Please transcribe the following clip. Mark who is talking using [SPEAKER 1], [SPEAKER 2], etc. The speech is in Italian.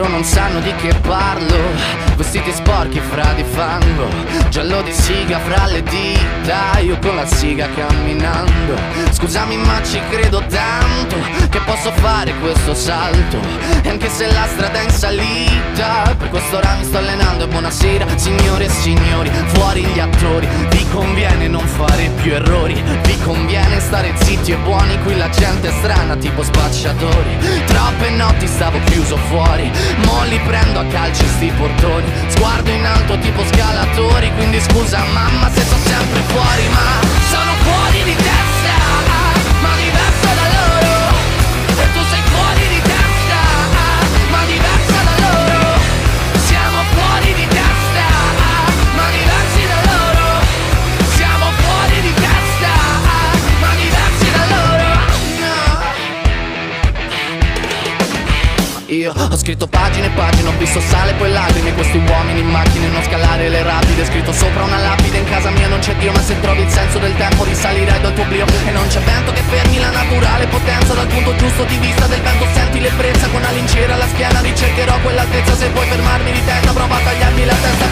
[SPEAKER 1] loro non sanno di che parlo. Vestiti sporchi fra di fango Giallo di siga fra le dita. Io con la siga camminando. Scusami ma ci credo tanto posso fare questo salto? E anche se la strada è in salita Per quest'ora mi sto allenando e buonasera Signore e signori, fuori gli attori. Vi conviene non fare più errori Vi conviene stare zitti e buoni Qui la gente è strana tipo spacciatori. Troppe notti stavo chiuso fuori Mo li prendo a calci sti portoni. Sguardo in alto tipo scalatori Quindi scusa mamma se sono sempre Io. Ho scritto pagine e pagine, ho visto sale poi lacrime. Questi uomini in macchine, non scalare le rapide. Scritto sopra una lapide, in casa mia non c'è Dio Ma se trovi il senso del tempo risalirai dal tuo oblio. E non c'è vento che fermi la naturale potenza. Dal punto giusto di vista del vento senti l'ebbrezza. Con la lincera alla schiena ricercherò quell'altezza. Se vuoi fermarmi di testa prova a tagliarmi la testa